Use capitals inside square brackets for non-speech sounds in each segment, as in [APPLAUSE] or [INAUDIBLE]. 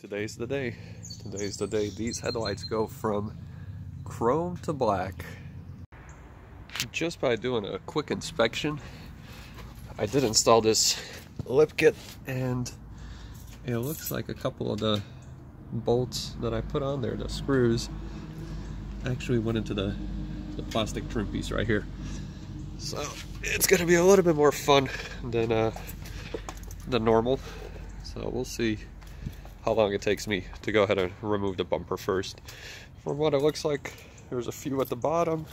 Today's the day. Today's the day. These headlights go from chrome to black. Just by doing a quick inspection, I did install this lip kit and it looks like a couple of the bolts that I put on there, the screws, actually went into the, the plastic trim piece right here. So it's gonna be a little bit more fun than uh, than normal. So we'll see how long it takes me to go ahead and remove the bumper first. From what it looks like, there's a few at the bottom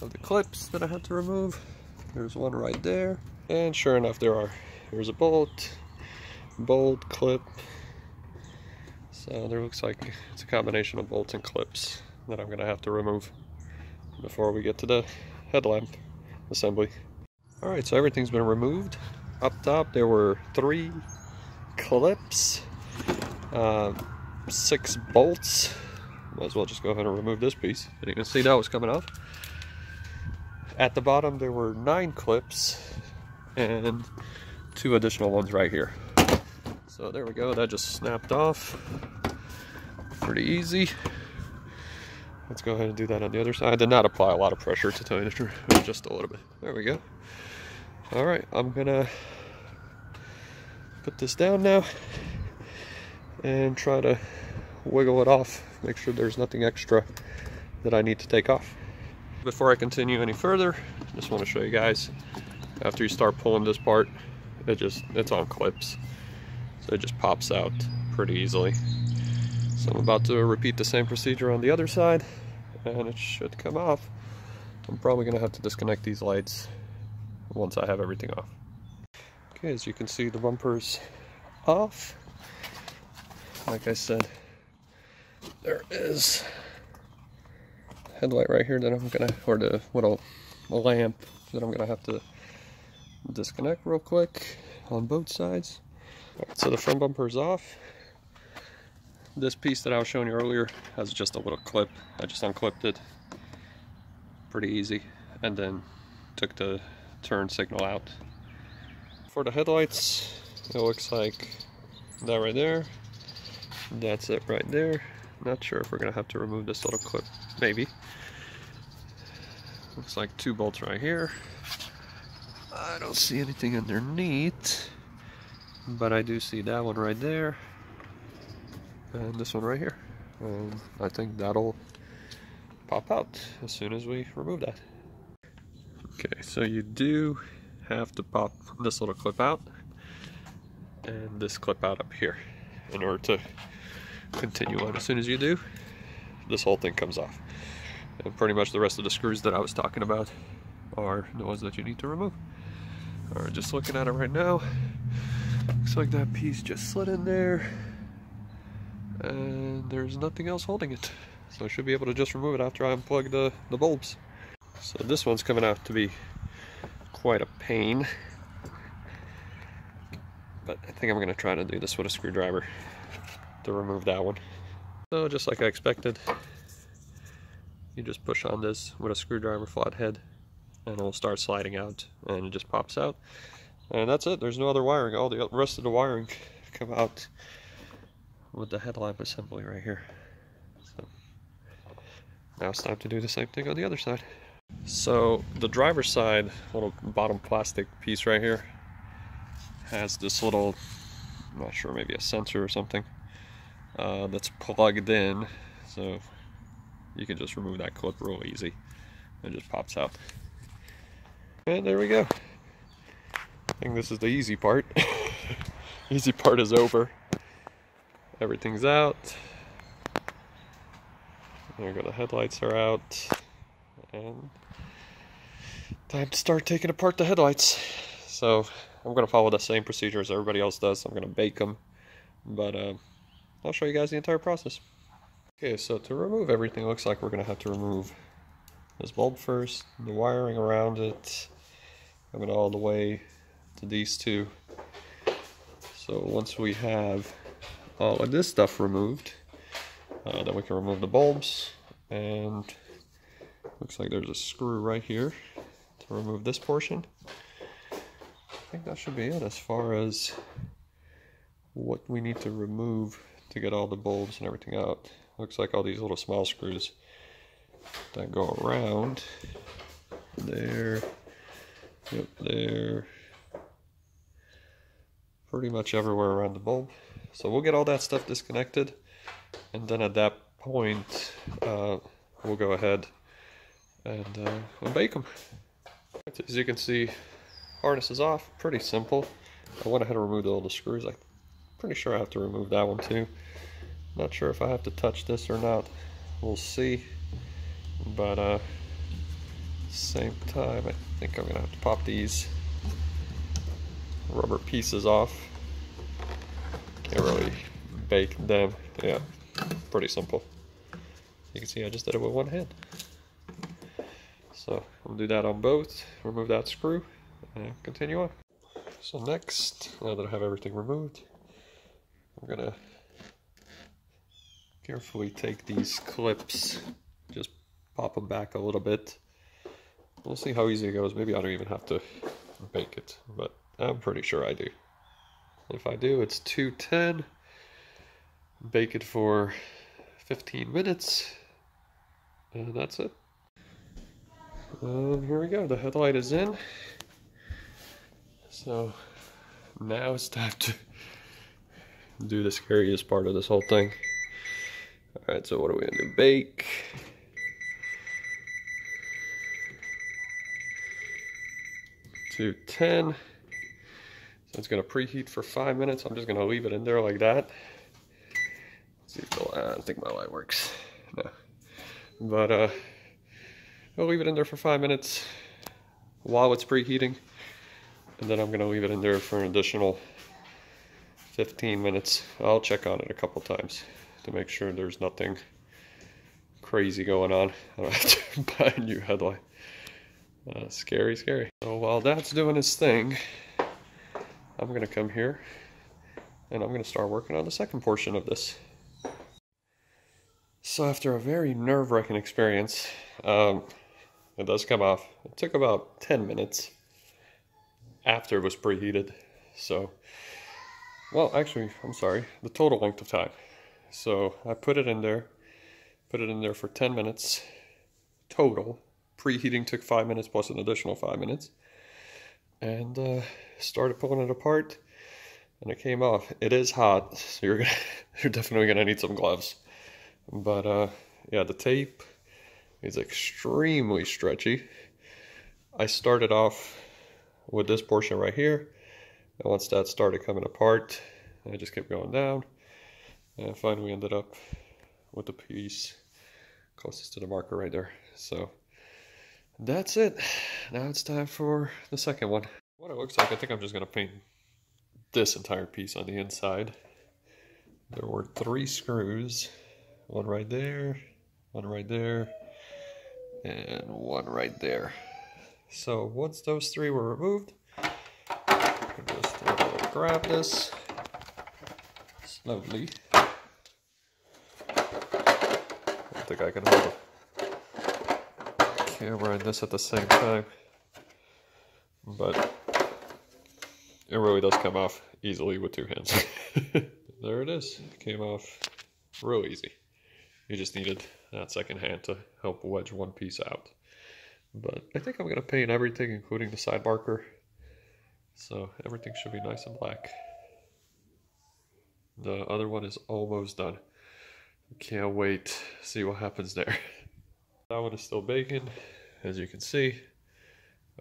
of the clips that I had to remove. There's one right there. And sure enough, there are. There's a bolt, bolt, clip. So there looks like it's a combination of bolts and clips that I'm gonna have to remove before we get to the headlamp assembly. All right, so everything's been removed. Up top, there were three clips, uh, six bolts. Might as well just go ahead and remove this piece. Didn't even see that was coming off. At the bottom, there were nine clips and two additional ones right here. So there we go, that just snapped off. Pretty easy. Let's go ahead and do that on the other side. I did not apply a lot of pressure to tell you the truth, just a little bit. There we go. All right, I'm gonna put this down now and try to wiggle it off. Make sure there's nothing extra that I need to take off. Before I continue any further, just want to show you guys, after you start pulling this part, it just, it's on clips. So it just pops out pretty easily. So I'm about to repeat the same procedure on the other side and it should come off. I'm probably gonna have to disconnect these lights once I have everything off. Okay, as you can see the bumper's off. Like I said, there is headlight right here that I'm gonna, or the little lamp that I'm gonna have to disconnect real quick on both sides. Right, so the front bumper is off. This piece that I was showing you earlier has just a little clip. I just unclipped it. Pretty easy. And then took the turn signal out. For the headlights, it looks like that right there. That's it right there. Not sure if we're gonna have to remove this little clip. Maybe. Looks like two bolts right here. I don't see anything underneath. But I do see that one right there and this one right here. And I think that'll pop out as soon as we remove that. Okay, so you do have to pop this little clip out and this clip out up here in order to continue on. As soon as you do, this whole thing comes off. And pretty much the rest of the screws that I was talking about are the ones that you need to remove. Alright, just looking at it right now, looks like that piece just slid in there and there's nothing else holding it. So I should be able to just remove it after I unplug the, the bulbs. So this one's coming out to be quite a pain. But I think I'm going to try to do this with a screwdriver to remove that one. So just like I expected, you just push on this with a screwdriver flathead and it'll start sliding out and it just pops out. And that's it, there's no other wiring. All the rest of the wiring [LAUGHS] come out with the headlamp assembly right here. So now it's time to do the same thing on the other side. So the driver's side, little bottom plastic piece right here, has this little, I'm not sure, maybe a sensor or something, uh, that's plugged in. So you can just remove that clip real easy. It just pops out. And there we go. I think this is the easy part. [LAUGHS] easy part is over. Everything's out. There we go, the headlights are out. And time to start taking apart the headlights. So I'm gonna follow the same procedure as everybody else does. I'm gonna bake them, but uh, I'll show you guys the entire process. Okay, so to remove everything, looks like we're gonna have to remove this bulb first, the wiring around it, coming all the way to these two. So once we have all of this stuff removed. Uh, then we can remove the bulbs and looks like there's a screw right here to remove this portion. I think that should be it as far as what we need to remove to get all the bulbs and everything out. Looks like all these little small screws that go around there, yep, there, pretty much everywhere around the bulb. So we'll get all that stuff disconnected and then at that point uh, we'll go ahead and, uh, and bake them. As you can see, harness is off, pretty simple. I went ahead and removed all the screws. I'm pretty sure I have to remove that one too. Not sure if I have to touch this or not. We'll see. But uh, same time, I think I'm gonna have to pop these rubber pieces off. Can't really bake them. Yeah, pretty simple. You can see I just did it with one hand. So gonna do that on both, remove that screw, and continue on. So next, now that I have everything removed, I'm gonna carefully take these clips, just pop them back a little bit. We'll see how easy it goes. Maybe I don't even have to bake it, but I'm pretty sure I do. If I do, it's 210. Bake it for 15 minutes, and that's it. Um, here we go, the headlight is in. So now it's time to do the scariest part of this whole thing. Alright, so what are we gonna do? Bake. To 10. So it's gonna preheat for five minutes. I'm just gonna leave it in there like that. Let's see if the, uh, I don't think my light works. No. But uh, I'll leave it in there for five minutes while it's preheating. And then I'm gonna leave it in there for an additional 15 minutes. I'll check on it a couple times to make sure there's nothing crazy going on. [LAUGHS] I don't have to [LAUGHS] buy a new headlight. Uh, scary, scary. So while that's doing his thing, I'm gonna come here and I'm gonna start working on the second portion of this. So after a very nerve-wracking experience, um, it does come off. It took about 10 minutes after it was preheated. So, well, actually, I'm sorry, the total length of time. So I put it in there, put it in there for 10 minutes total. Preheating took five minutes plus an additional five minutes. And uh, started pulling it apart and it came off. It is hot, so you're, gonna, [LAUGHS] you're definitely gonna need some gloves. But uh, yeah, the tape is extremely stretchy. I started off with this portion right here. And once that started coming apart, I just kept going down. And finally we ended up with the piece closest to the marker right there. So that's it. Now it's time for the second one. What it looks like, I think I'm just gonna paint this entire piece on the inside. There were three screws, one right there, one right there, and one right there. So once those three were removed, just uh, grab this slowly. I don't think I can hold the camera and this at the same time, but it really does come off easily with two hands. [LAUGHS] there it is, came off real easy. You just needed that second hand to help wedge one piece out. But I think I'm going to paint everything, including the side marker. So everything should be nice and black. The other one is almost done. Can't wait see what happens there. [LAUGHS] that one is still baking, as you can see.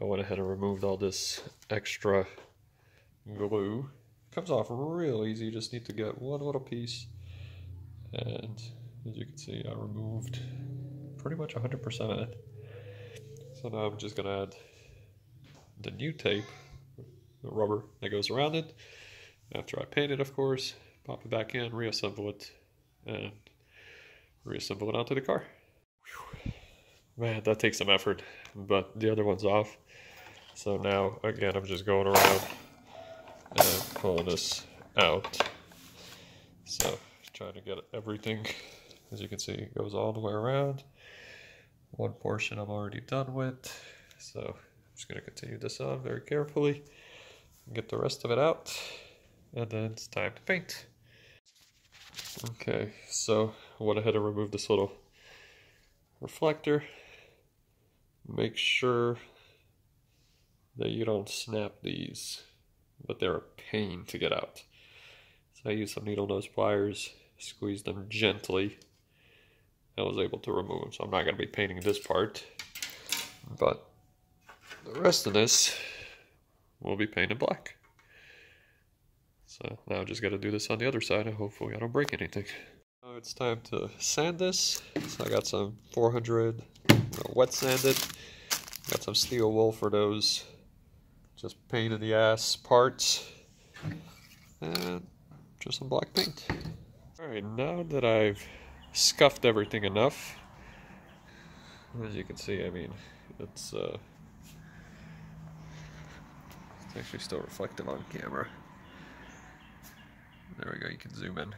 I went ahead and removed all this extra glue. Comes off real easy, you just need to get one little piece and as you can see, I removed pretty much 100% of it. So now I'm just gonna add the new tape, the rubber that goes around it. After I paint it, of course, pop it back in, reassemble it, and reassemble it onto the car. Whew. Man, that takes some effort, but the other one's off. So now, again, I'm just going around and pulling this out. So, trying to get everything as you can see, it goes all the way around. One portion I'm already done with. So I'm just going to continue this on very carefully. and Get the rest of it out. And then it's time to paint. Okay, so I went ahead and removed this little reflector. Make sure that you don't snap these, but they're a pain to get out. So I used some needle nose pliers, squeezed them gently, I was able to remove them. So I'm not going to be painting this part, but the rest of this will be painted black. So now I just got to do this on the other side and hopefully I don't break anything. It's time to sand this. So I got some 400 wet sanded. Got some steel wool for those just pain in the ass parts. And just some black paint. Alright, now that I've scuffed everything enough, as you can see, I mean, it's, uh, it's actually still reflective on camera. There we go, you can zoom in.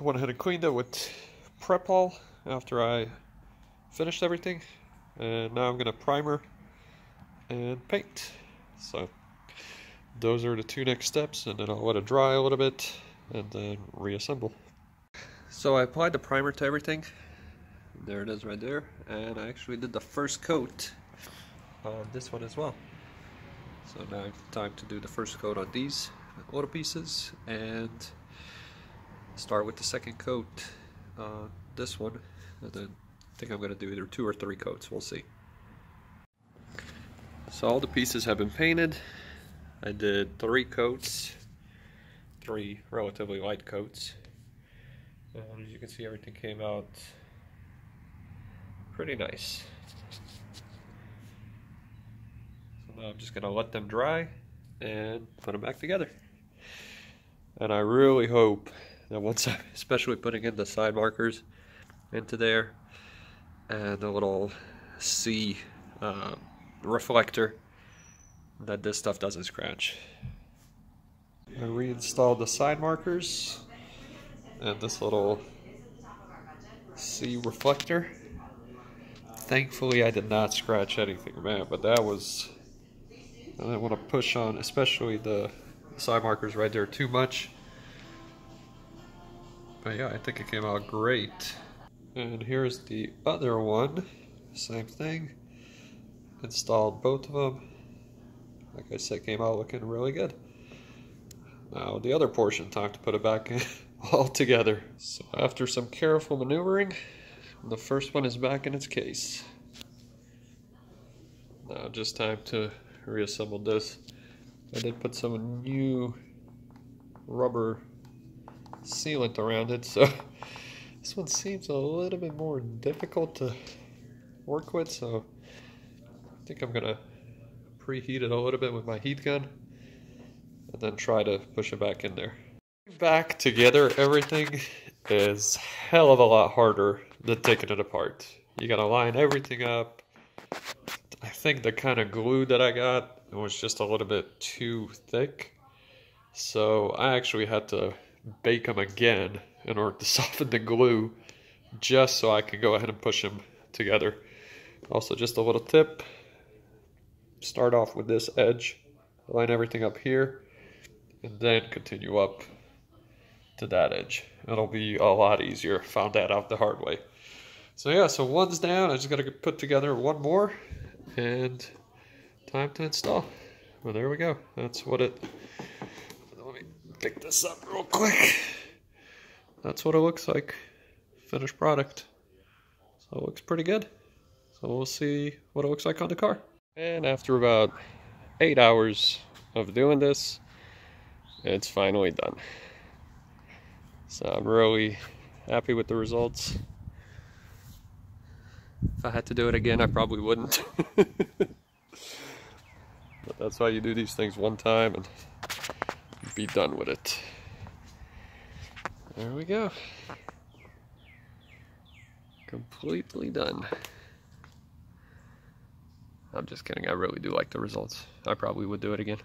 I went ahead and cleaned it with Prep-All after I finished everything. And now I'm to primer and paint. So those are the two next steps and then I'll let it dry a little bit and then reassemble. So I applied the primer to everything. There it is right there. And I actually did the first coat on this one as well. So now it's time to do the first coat on these little pieces and start with the second coat on this one and then I think I'm going to do either two or three coats we'll see. So all the pieces have been painted. I did three coats three relatively light coats. And as you can see everything came out pretty nice. So now I'm just going to let them dry and put them back together. And I really hope once I'm especially putting in the side markers into there and the little C um, reflector that this stuff doesn't scratch. I reinstalled the side markers and this little C reflector. Thankfully I did not scratch anything, man, but that was, I didn't want to push on, especially the side markers right there too much. But yeah, I think it came out great. And here's the other one. Same thing. Installed both of them. Like I said, came out looking really good. Now the other portion, time to put it back [LAUGHS] all together. So after some careful maneuvering, the first one is back in its case. Now just time to reassemble this. I did put some new rubber sealant around it, so [LAUGHS] this one seems a little bit more difficult to work with, so I think I'm gonna preheat it a little bit with my heat gun and then try to push it back in there. Back together everything is hell of a lot harder than taking it apart. You gotta line everything up. I think the kind of glue that I got was just a little bit too thick. So I actually had to bake them again in order to [LAUGHS] soften the glue just so I can go ahead and push them together. Also just a little tip, start off with this edge, line everything up here, and then continue up to that edge. It'll be a lot easier, found that out the hard way. So yeah, so one's down, I just gotta put together one more, and time to install. Well, there we go. That's what it, pick this up real quick. That's what it looks like, finished product. So it looks pretty good. So we'll see what it looks like on the car. And after about eight hours of doing this, it's finally done. So I'm really happy with the results. If I had to do it again, I probably wouldn't. [LAUGHS] But that's why you do these things one time and be done with it. There we go. Completely done. I'm just kidding, I really do like the results. I probably would do it again.